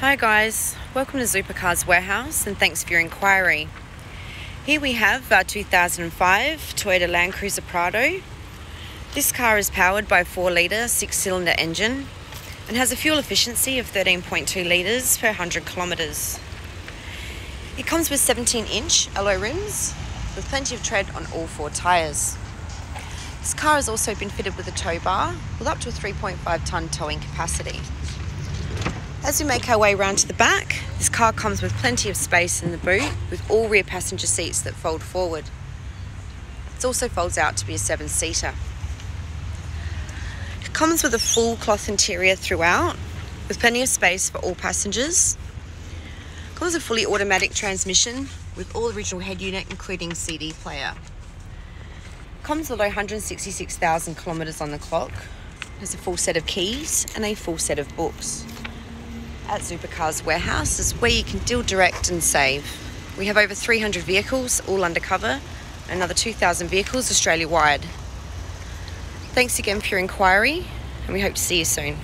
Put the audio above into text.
Hi guys, welcome to Zoopercars Warehouse and thanks for your inquiry. Here we have our 2005 Toyota Land Cruiser Prado. This car is powered by a 4 litre 6 cylinder engine and has a fuel efficiency of 13.2 litres per 100 kilometres. It comes with 17 inch alloy rims with plenty of tread on all four tyres. This car has also been fitted with a tow bar with up to a 3.5 tonne towing capacity. As we make our way round to the back, this car comes with plenty of space in the boot with all rear passenger seats that fold forward. It also folds out to be a seven seater. It comes with a full cloth interior throughout with plenty of space for all passengers. It comes with a fully automatic transmission with all original head unit including CD player. It comes with 166,000 kilometres on the clock. Has a full set of keys and a full set of books at Zoopercars Warehouse is where you can deal direct and save. We have over 300 vehicles, all undercover, another 2,000 vehicles Australia wide. Thanks again for your inquiry, and we hope to see you soon.